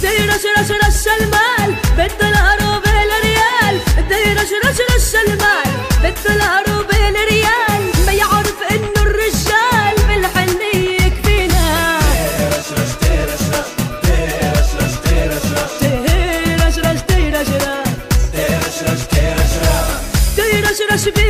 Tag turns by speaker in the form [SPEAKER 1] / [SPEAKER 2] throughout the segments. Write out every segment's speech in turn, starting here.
[SPEAKER 1] Será, será, será, salva. Deixa eu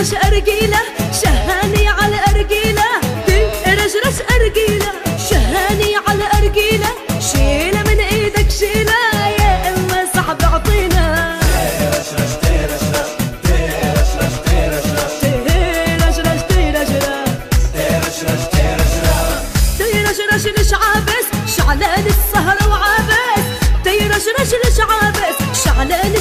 [SPEAKER 1] رش أرجيلة شهاني على أرجيلة تيرش رش أرجيلة شهاني على أرجيلة شيلة من إيدك شيلة يا إما
[SPEAKER 2] رش رش رش رش
[SPEAKER 1] رش رش
[SPEAKER 2] رش رش
[SPEAKER 1] رش لش عابس شعلان السهرة وعابس. تيرش رش لش عابس شعلان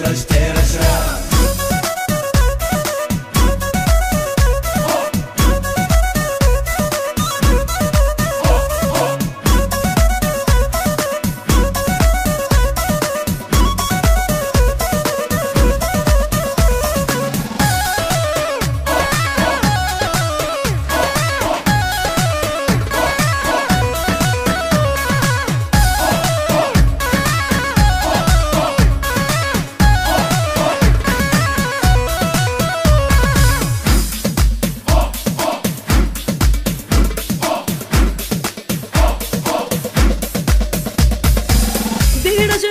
[SPEAKER 1] trust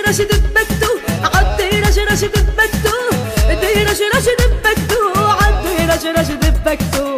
[SPEAKER 1] رش دبكتو
[SPEAKER 2] عدي رش رش
[SPEAKER 1] دبكتو دي رش رش دبكتو عدي رش رش دبكتو